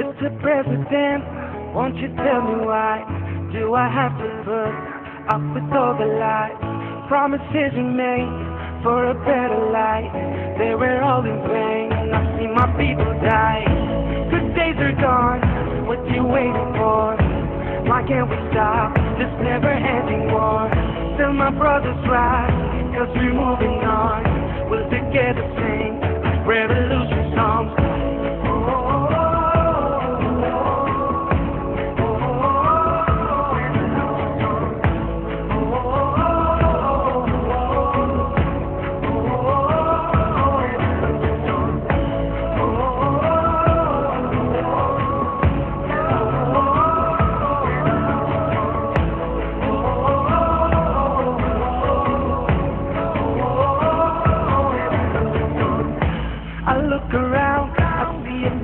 Mr. President, won't you tell me why do I have to put up with all the lies? Promises you made for a better life, they were all in vain. I see my people die. Good days are gone. What you waiting for? Why can't we stop this never-ending war? Till my brothers rise, cause we're moving on. We'll together sing revolution songs.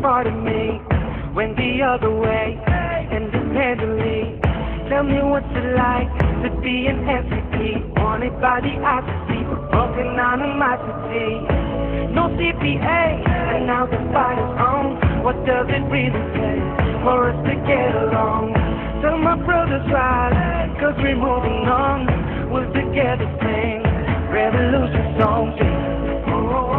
Part of me went the other way, independently. Tell me what's it like to be an entity wanted by the ICC for broken animosity. No CPA, and now the fight is on. What does it really take for us to get along? Tell my brothers rise, cause we're moving on. We'll together sing revolution songs. Oh,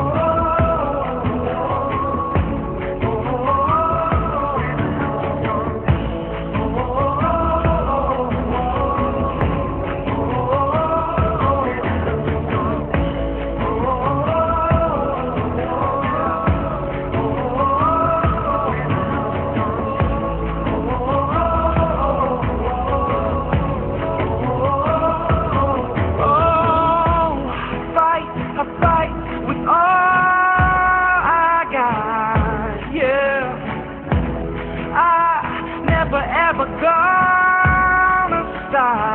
gonna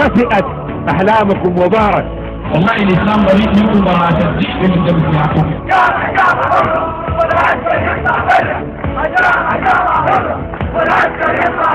خسئت أحلامكم وبارك والله الإسلام بريد منكم وما الدين من جبل يعقوب. يا والعسكر يطلع والعسكر يطلع